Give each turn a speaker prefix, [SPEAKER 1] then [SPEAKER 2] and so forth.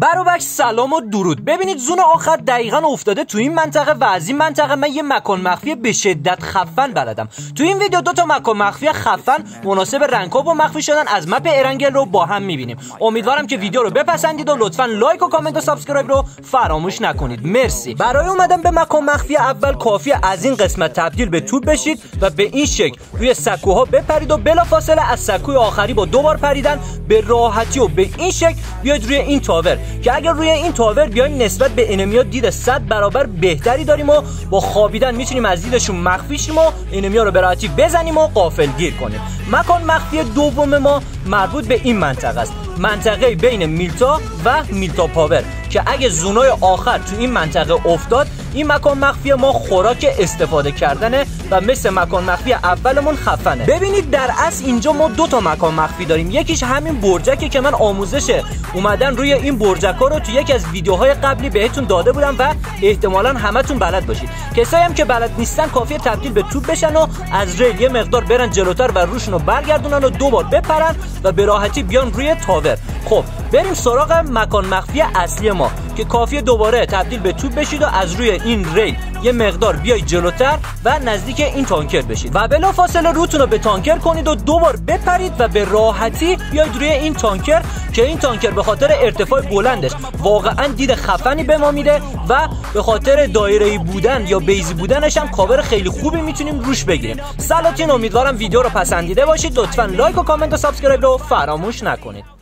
[SPEAKER 1] بروبکس سلام و درود. ببینید zone آخر دقیقا افتاده. تو این منطقه و از این منطقه. من یه مکان مخفی به شدت خفن بلدم. تو این ویدیو دو تا مکان مخفی خفن مناسب rank up و مخفی شدن از map ارنگل رو با هم می‌بینیم. امیدوارم که ویدیو رو بپسندید و لطفا لایک و کامنت و subscribe رو فراموش نکنید. مرسی. برای اومدن به مکان مخفی اول کافی از این قسمت تبدیل به توپ بشید و به این شکل روی سکوها بپرید و بلافاصله از سکوی آخری با دوبار پریدن به راحتی و به این شکل بیاید روی این tower. که اگر روی این tower بیایم نسبت به enemy ا دید 100 برابر بهتری داریم و با خوابیدن می‌تونیم از دیدشون مخفی شیم و enemy ا رو به راحتی بزنیم و غافل گیر کنیم. مکان مخفی دوم ما مربوط به این منطقه است. منطقه بین میلتا و میلتا پاور. که اگه zone ای آخر تو این منطقه افتاد این مکان مخفی ما خوراک استفاده کردنه و مثل مکان مخفی اولمون خفنه. ببینید در اصل اینجا ما دو تا مکان مخفی داریم. یکیش همین برجکه که من آموزش اومدن روی این برجک ها رو تو یکی از ویدیوهای قبلی بهتون داده بودم و احتمالا همتون بلد باشید. کسایی هم که بلد نیستن کافیه تبدیل به توپ بشن و از ریل یه مقدار برن جلوتر و روشون رو برگردونن و دوبار بپرن و به راحتی بیان روی tower. خب بریم سراغ مکان مخفی اصلی ما که کافیه دوباره تبدیل به توپ بشید و از روی این ریل یه مقدار بیاید جلوتر و نزدیک این تانکر بشید. و بلا فاصله روتون رو به تانکر کنید و دوبار بپرید و به راحتی بیاید روی این تانکر که این تانکر به خاطر ارتفاع بلندش واقعا دید خفنی به ما میده و به خاطر دایره بودن یا بیضی بودنش هم کاور خیلی خوبی می‌تونیم روش بگیریم. سلاطین امیدوارم ویدیو رو پسندیده باشید. لطفا لایک و کامنت و subscribe رو فراموش نکنید.